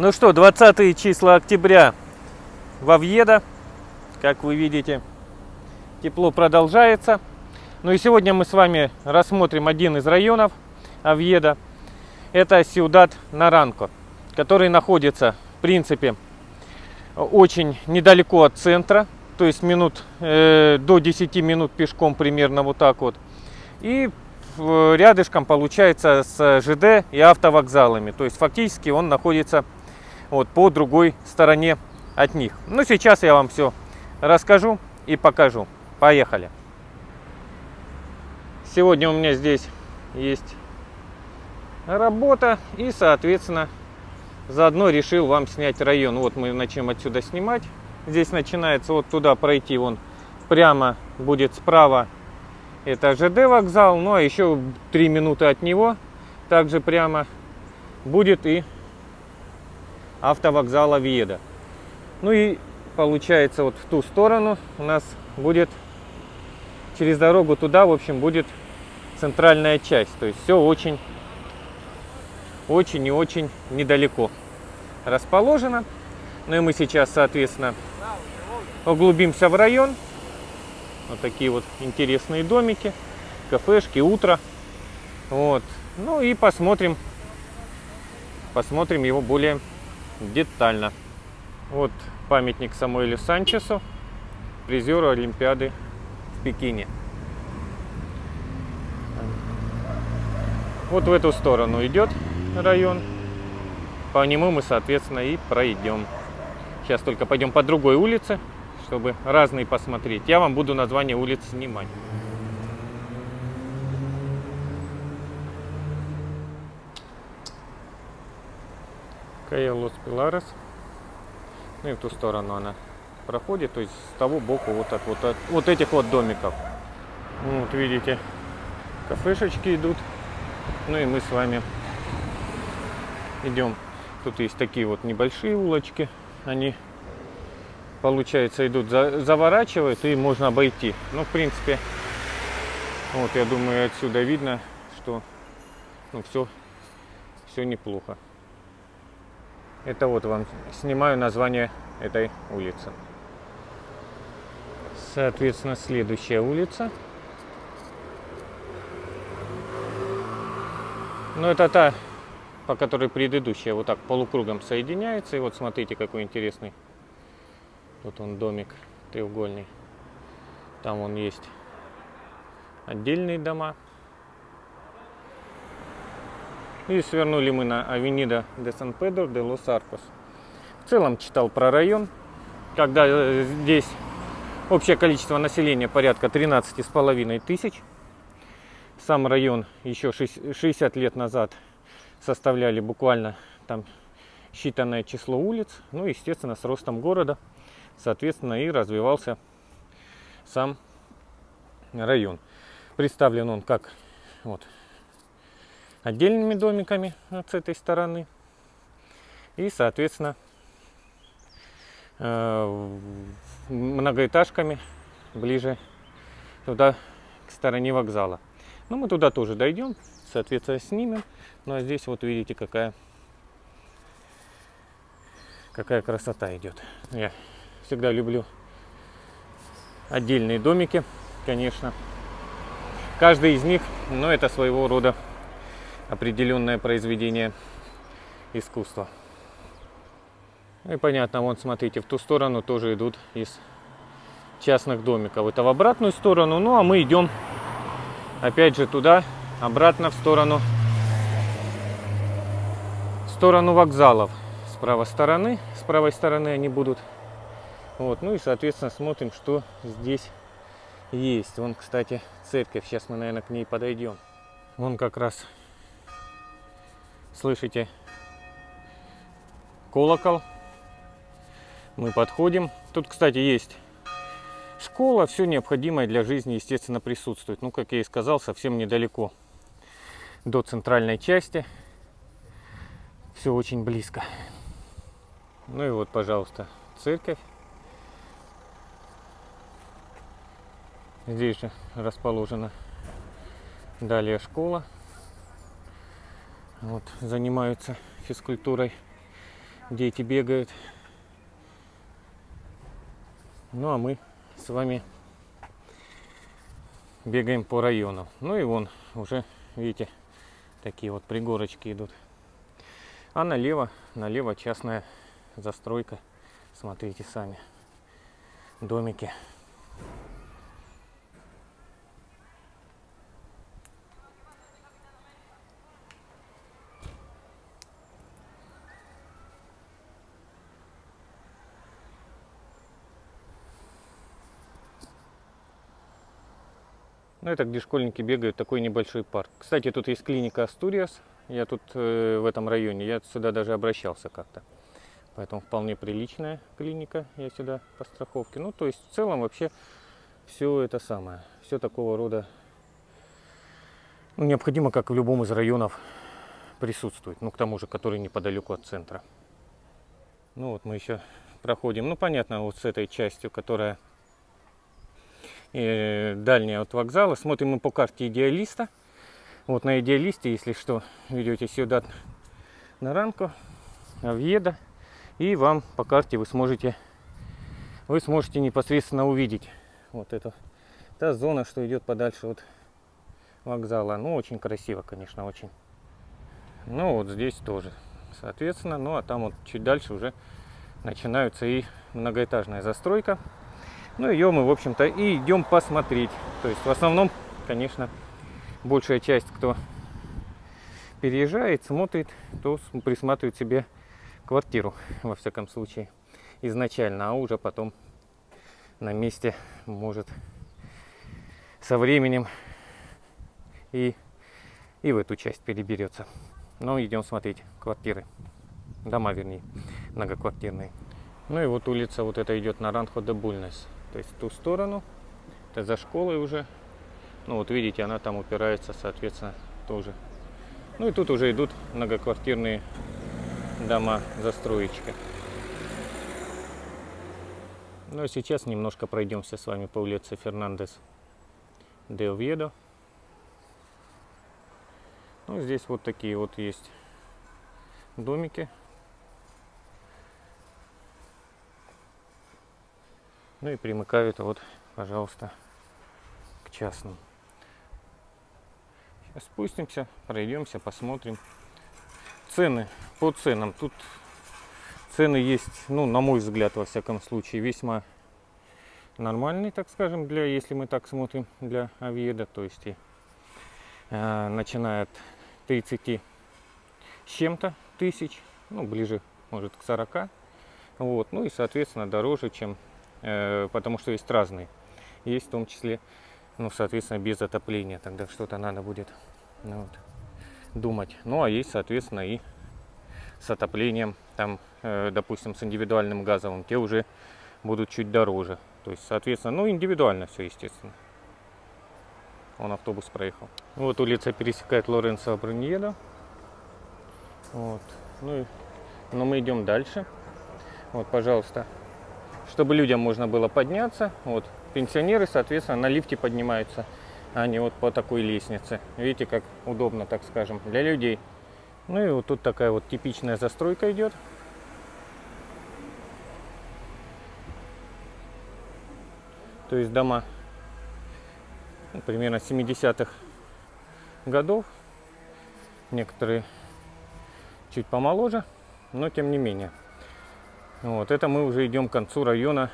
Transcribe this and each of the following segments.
Ну что, 20 числа октября в Овьедо. Как вы видите, тепло продолжается. Ну и сегодня мы с вами рассмотрим один из районов Овьедо. Это Сиудат Наранко, который находится, в принципе, очень недалеко от центра. То есть минут э, до 10 минут пешком примерно вот так вот. И рядышком получается с ЖД и автовокзалами. То есть фактически он находится вот по другой стороне от них. Ну сейчас я вам все расскажу и покажу. Поехали. Сегодня у меня здесь есть работа и соответственно заодно решил вам снять район. Вот мы начнем отсюда снимать. Здесь начинается вот туда пройти вон прямо будет справа это ЖД вокзал, ну а еще 3 минуты от него, также прямо, будет и автовокзал Авиеда. Ну и получается вот в ту сторону у нас будет, через дорогу туда, в общем, будет центральная часть. То есть все очень, очень и очень недалеко расположено. Ну и мы сейчас, соответственно, углубимся в район. Вот такие вот интересные домики, кафешки, утро. Вот. Ну и посмотрим, посмотрим его более детально. Вот памятник Самуэлю Санчесу, призеру Олимпиады в Пекине. Вот в эту сторону идет район. По нему мы, соответственно, и пройдем. Сейчас только пойдем по другой улице чтобы разные посмотреть. Я вам буду название улиц снимать. Кая Лос Пиларес. Ну и в ту сторону она проходит, то есть с того боку вот так вот, от, вот этих вот домиков. Вот видите, кафешечки идут. Ну и мы с вами идем. Тут есть такие вот небольшие улочки. Они получается, идут, за, заворачивают и можно обойти. Ну, в принципе, вот я думаю, отсюда видно, что ну, все, все неплохо. Это вот вам снимаю название этой улицы. Соответственно, следующая улица. Ну, это та, по которой предыдущая вот так полукругом соединяется. И вот смотрите, какой интересный Тут он домик треугольный. Там он есть отдельные дома. И свернули мы на Avenida de San Pedro de los Arcos. В целом читал про район. Когда э, здесь общее количество населения порядка 13 с половиной тысяч. Сам район еще 60 лет назад составляли буквально там считанное число улиц. Ну, естественно, с ростом города – соответственно, и развивался сам район. Представлен он как вот отдельными домиками вот с этой стороны и, соответственно, э, многоэтажками ближе туда, к стороне вокзала. Но мы туда тоже дойдем, соответственно, снимем. Ну а здесь вот видите, какая, какая красота идет. Я всегда люблю отдельные домики, конечно. Каждый из них, но это своего рода определенное произведение искусства. И понятно, вон смотрите, в ту сторону тоже идут из частных домиков. Это в обратную сторону. Ну а мы идем опять же туда, обратно в сторону, в сторону вокзалов. С правой стороны, с правой стороны они будут вот, ну и, соответственно, смотрим, что здесь есть. Вон, кстати, церковь. Сейчас мы, наверное, к ней подойдем. Вон как раз, слышите, колокол. Мы подходим. Тут, кстати, есть школа. Все необходимое для жизни, естественно, присутствует. Ну, как я и сказал, совсем недалеко до центральной части. Все очень близко. Ну и вот, пожалуйста, церковь. Здесь же расположена далее школа. Вот, занимаются физкультурой дети бегают. Ну а мы с вами бегаем по району. Ну и вон уже, видите, такие вот пригорочки идут. А налево, налево частная застройка. Смотрите сами. Домики. Ну, это где школьники бегают, такой небольшой парк. Кстати, тут есть клиника Астуриас. Я тут э, в этом районе, я сюда даже обращался как-то. Поэтому вполне приличная клиника, я сюда по страховке. Ну, то есть в целом вообще все это самое, все такого рода ну, необходимо, как в любом из районов, присутствовать. Ну, к тому же, который неподалеку от центра. Ну, вот мы еще проходим. Ну, понятно, вот с этой частью, которая дальняя от вокзала. Смотрим мы по карте идеалиста. Вот на идеалисте, если что, ведете сюда на ранку, Авьеда и вам по карте вы сможете вы сможете непосредственно увидеть вот эту та зона, что идет подальше от вокзала. Ну, очень красиво, конечно, очень. Ну, вот здесь тоже, соответственно. Ну, а там вот чуть дальше уже начинаются и многоэтажная застройка. Ну, ее мы, в общем-то, и идем посмотреть. То есть, в основном, конечно, большая часть, кто переезжает, смотрит, то присматривает себе квартиру, во всяком случае, изначально, а уже потом на месте может со временем и, и в эту часть переберется. Но идем смотреть квартиры, дома вернее, многоквартирные. Ну и вот улица вот эта идет на Ранхо де Бульнес, то есть в ту сторону, это за школой уже. Ну вот видите, она там упирается, соответственно, тоже. Ну и тут уже идут многоквартирные дома застроечка. Ну а сейчас немножко пройдемся с вами по улице Фернандес де Овьедо. Ну, здесь вот такие вот есть домики. Ну и примыкают вот, пожалуйста, к частным. Сейчас спустимся, пройдемся, посмотрим цены по ценам. Тут цены есть, ну, на мой взгляд, во всяком случае, весьма нормальные, так скажем, для, если мы так смотрим, для Авиеда. То есть, и, э, начиная от 30 с чем-то тысяч, ну, ближе, может, к 40. Вот, ну и, соответственно, дороже, чем, потому что есть разные. Есть в том числе, ну, соответственно, без отопления, тогда что-то надо будет. Ну, вот думать. Ну а есть, соответственно, и с отоплением, там, э, допустим, с индивидуальным газовым, те уже будут чуть дороже. То есть, соответственно, ну индивидуально все, естественно. Он автобус проехал. Вот улица пересекает Лоренцо Бруньеда. Вот. Ну и, но мы идем дальше. Вот, пожалуйста. Чтобы людям можно было подняться. Вот. Пенсионеры, соответственно, на лифте поднимаются а не вот по такой лестнице. Видите, как удобно, так скажем, для людей. Ну и вот тут такая вот типичная застройка идет. То есть дома ну, примерно 70-х годов. Некоторые чуть помоложе, но тем не менее. Вот это мы уже идем к концу района,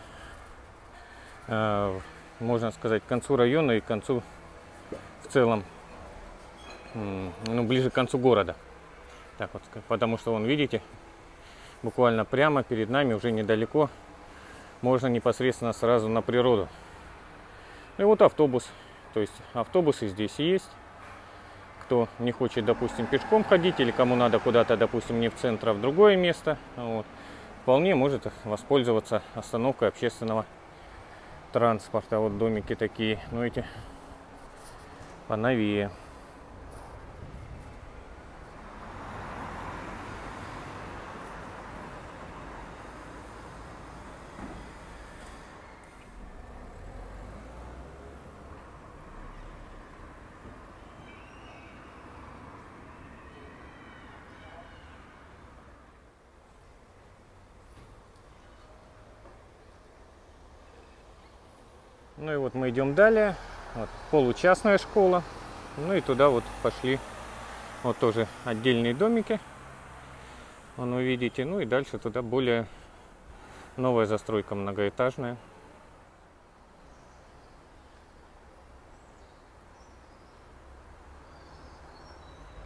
э, можно сказать, к концу района и к концу в целом, ну, ближе к концу города. Так вот, потому что, вон, видите, буквально прямо перед нами, уже недалеко, можно непосредственно сразу на природу. И вот автобус. То есть автобусы здесь есть. Кто не хочет, допустим, пешком ходить, или кому надо куда-то, допустим, не в центр, а в другое место, вот, вполне может воспользоваться остановкой общественного транспорта. Вот домики такие, ну эти поновее. Ну и вот мы идем далее. Вот, получастная школа. Ну и туда вот пошли. Вот тоже отдельные домики. Вон вы видите. Ну и дальше туда более новая застройка многоэтажная.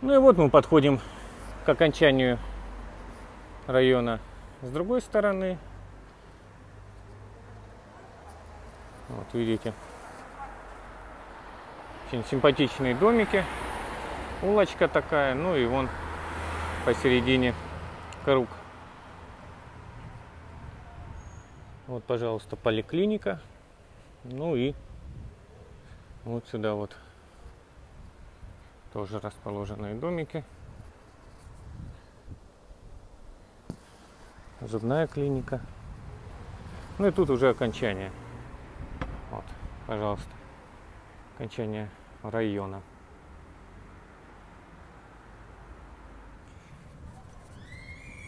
Ну и вот мы подходим к окончанию района с другой стороны. Вот видите. Очень симпатичные домики. Улочка такая. Ну и вон посередине круг. Вот, пожалуйста, поликлиника. Ну и вот сюда вот тоже расположенные домики. Зубная клиника. Ну и тут уже окончание. Пожалуйста. Окончание района.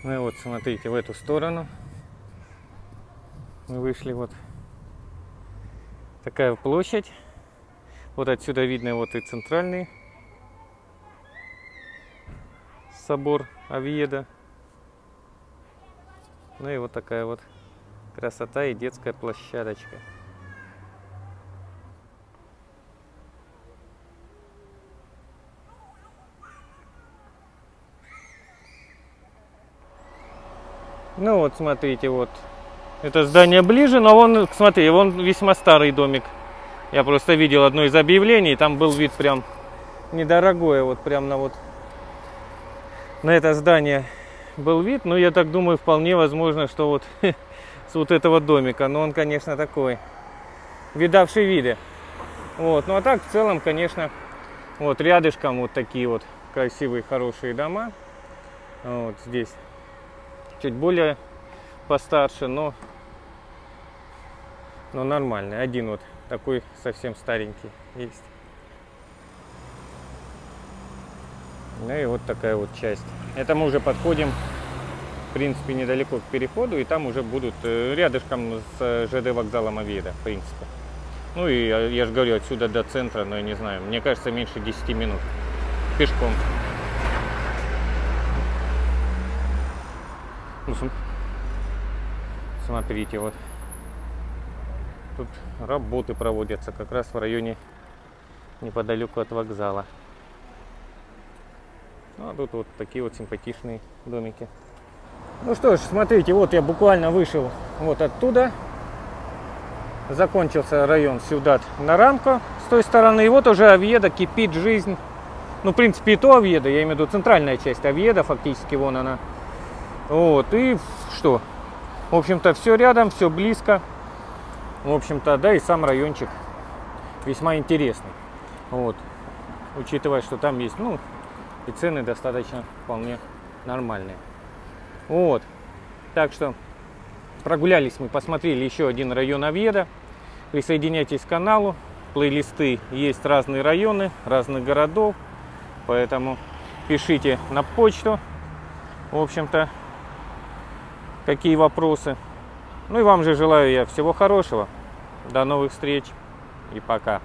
Ну и вот смотрите в эту сторону. Мы вышли вот такая площадь. Вот отсюда видно вот и центральный собор Авиеда. Ну и вот такая вот красота и детская площадочка. Ну вот, смотрите, вот. Это здание ближе, но вон, смотри, вон весьма старый домик. Я просто видел одно из объявлений, там был вид прям недорогое, вот прям на вот на это здание был вид. Но я так думаю, вполне возможно, что вот с вот этого домика. Но он, конечно, такой, видавший виды. Вот, ну а так, в целом, конечно, вот рядышком вот такие вот красивые, хорошие дома. Вот здесь чуть более постарше, но, но нормальный. Один вот такой совсем старенький есть. Ну и вот такая вот часть. Это мы уже подходим, в принципе, недалеко к переходу, и там уже будут э, рядышком с ЖД вокзалом Авида, в принципе. Ну и я же говорю, отсюда до центра, но я не знаю, мне кажется, меньше 10 минут пешком. Ну, смотрите, вот тут работы проводятся как раз в районе неподалеку от вокзала. Ну, а тут вот такие вот симпатичные домики. Ну что ж, смотрите, вот я буквально вышел вот оттуда. Закончился район Сюдат Наранко с той стороны. И вот уже Авьеда кипит жизнь. Ну, в принципе, и то Авьеда, я имею в виду центральная часть Авьеда, фактически вон она. Вот, и что? В общем-то, все рядом, все близко. В общем-то, да, и сам райончик весьма интересный. Вот. Учитывая, что там есть, ну, и цены достаточно вполне нормальные. Вот. Так что прогулялись мы, посмотрели еще один район Авьеда. Присоединяйтесь к каналу. Плейлисты есть разные районы, разных городов. Поэтому пишите на почту. В общем-то, какие вопросы. Ну и вам же желаю я всего хорошего. До новых встреч и пока.